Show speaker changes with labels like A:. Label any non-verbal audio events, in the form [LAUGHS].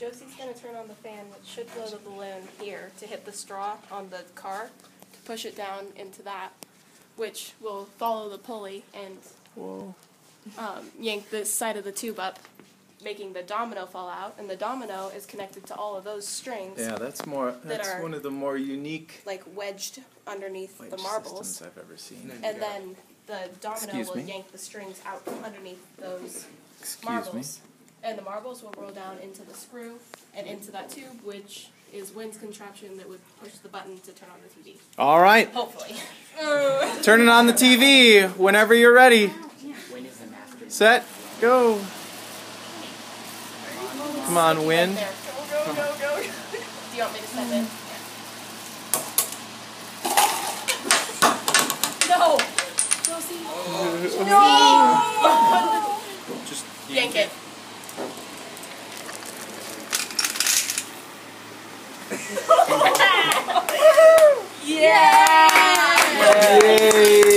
A: Josie's gonna turn on the fan, which should blow the balloon here to hit the straw on the car to push it down into that, which will follow the pulley and
B: Whoa.
A: um, yank the side of the tube up, making the domino fall out. And the domino is connected to all of those strings,
B: Yeah, that's more. That's
A: are-
B: one of the more unique
A: like wedged underneath
B: wedge
A: the marbles.
B: systems I've ever seen.
A: And then the domino
B: Excuse
A: will
B: me?
A: yank the strings out from underneath those
B: Excuse
A: marbles. And the marbles will roll down into the screw and into that tube, which is Winn's contraption that would push the button to turn on the TV.
B: All right,
A: Hopefully. [LAUGHS]
B: turning on the TV whenever you're ready. Set, go. Come on,
A: Winn. Go, go, go, go. Do you want me to send it? No! Josie. No! [LAUGHS] [LAUGHS] [LAUGHS] yeah! yeah.